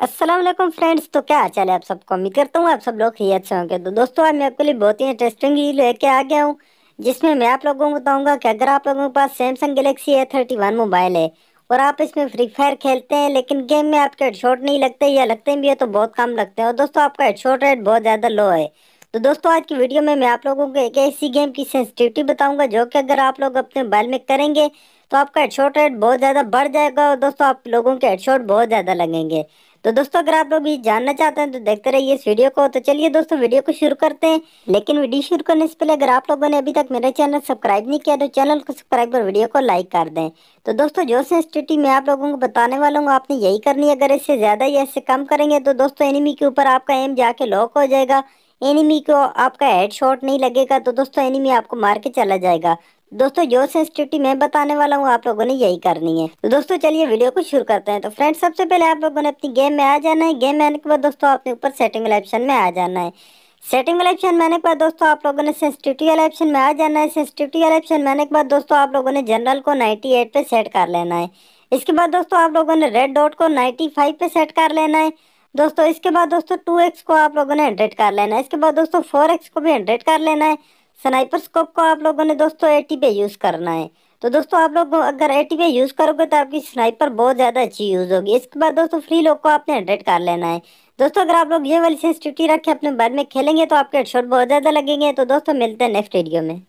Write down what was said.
वालेकुम फ्रेंड्स तो क्या हाल है? आप सबको उम्मीद करता हूँ आप सब लोग ही से होंगे। तो दोस्तों, आज मैं आपके लिए बहुत ही इंटरेस्टिंग ही लेके आ गया हूँ, जिसमें मैं आप लोगों को बताऊँगा कि अगर आप लोगों के पास Samsung Galaxy A thirty one mobile है और आप इसमें फ्री फायर खेलते हैं, लेकिन गेम में आपके हेडशॉट नहीं लगते या लगते भी है तो बहुत कम लगते हैं। और दोस्तों, आपका हेडशॉट रेट बहुत ज़्यादा लो है। तो दोस्तों, आज की वीडियो में मैं आप लोगों को एक ऐसी गेम की सेंसिटिविटी बताऊँगा, जो कि अगर आप लोग अपने मोबाइल में करेंगे तो आपका हेडशॉट रेट बहुत ज़्यादा बढ़ जाएगा और दोस्तों, आप लोगों के हेडशॉट बहुत ज़्यादा लगेंगे। तो दोस्तों, अगर आप लोग भी जानना चाहते हैं तो देखते रहिए इस वीडियो को। तो चलिए दोस्तों, वीडियो को शुरू करते हैं। लेकिन वीडियो शुरू करने से पहले, अगर आप लोगों ने अभी तक मेरा चैनल सब्सक्राइब नहीं किया तो चैनल को सब्सक्राइब कर वीडियो को लाइक कर दें। तो दोस्तों, जो सेंसिटिविटी मैं आप लोगों को बताने वाला हूँ, आपने यही करनी है। अगर इससे ज़्यादा या इससे कम करेंगे तो दोस्तों एनिमी के ऊपर आपका एम जाके लॉक हो जाएगा। एनिमी को आपका हेड शॉट नहीं लगेगा तो दोस्तों एनिमी आपको मार के चला जाएगा। दोस्तों, जो सेंसिटिविटी मैं बताने वाला हूँ, आप लोगों ने यही करनी है। तो दोस्तों, चलिए वीडियो को शुरू करते हैं। तो फ्रेंड्स सबसे पहले आप लोगों ने अपनी गेम में आ जाना है। गेम में आने के बाद दोस्तों, आपने ऊपर सेटिंग वाले ऑप्शन में आ जाना है। सेटिंग वाले ऑप्शन में आने के बाद दोस्तों, आप लोगों ने सेंसिटिविटी वाले ऑप्शन में आ जाना है। सेंसिटिविटी वाले ऑप्शन में आने के बाद दोस्तों, आप लोगों ने जनरल को नाइन्टी पे सेट कर लेना है। इसके बाद दोस्तों, आप लोगों ने रेड डॉट को नाइन्टी पे सेट कर लेना है। दोस्तों, इसके बाद दोस्तों टू एक्स को आप लोगों ने हंड्रेड कर लेना है। इसके बाद दोस्तों फोर एक्स को भी हंड्रेड कर लेना है। स्नाइपर स्कोप को आप लोगों ने दोस्तों एटी पे यूज़ करना है। तो दोस्तों, आप लोग अगर एटी पे यूज़ करोगे तो आपकी स्नाइपर बहुत ज़्यादा अच्छी यूज़ होगी। इसके बाद दोस्तों फ्री लोग को आपने हंड्रेड कर लेना है। दोस्तों, अगर आप लोग ये वाली सेंसिटिविटी रखें, अपने बारे में खेलेंगे तो आपके हेडशॉट बहुत ज़्यादा लगेंगे। तो दोस्तों, मिलते हैं नेक्स्ट वीडियो में।